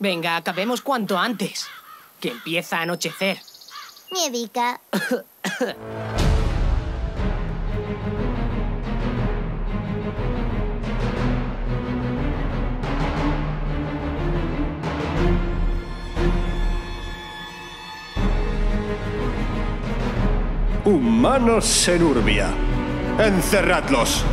Venga, acabemos cuanto antes. Que empieza a anochecer. Miedica. Humanos en Urbia. Encerradlos.